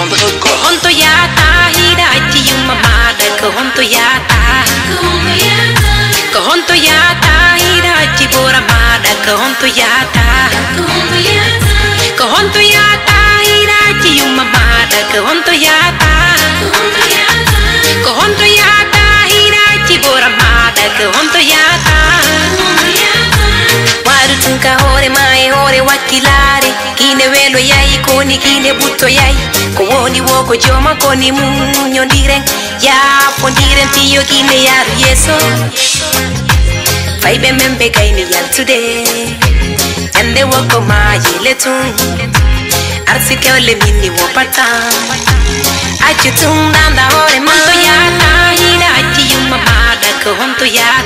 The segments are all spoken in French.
honto yata hirachi yumamada ko honto yata ko honto yata hirachi boramada ko honto yata nkahore maehore wakilare kine yai koni kine buto yai. Kowoni woko joma koni munyo ndiren yapo ndiren tiyo kine yaru yeso faibe membe kaini yal today ende woko mayile tun arsikele mini wopata. Achitun danda hore manto yata hina achiyuma madako honto yata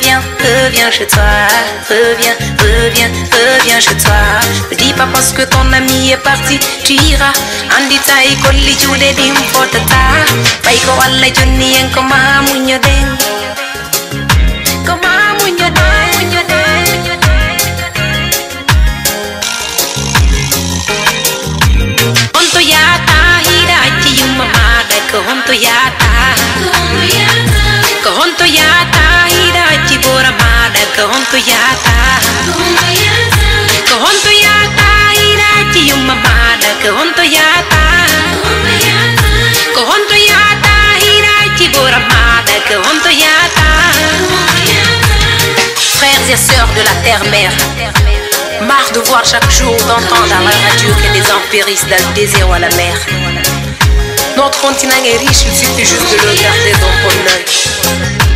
reviens, reviens chez toi Reviens, reviens, reviens chez toi. Me dis pas parce que ton ami est parti Tu iras. Andita i kolli juuɗe ɗin fotata ɓay ko allah jonni en ko ma muñoɗen ko Frères et sœurs de la terre-mère, marre de voir chaque jour d'entendre à la radio que des hommes périssent d'un désert à la mer. Notre continent est riche, il suffit juste de le garder dans ton œil.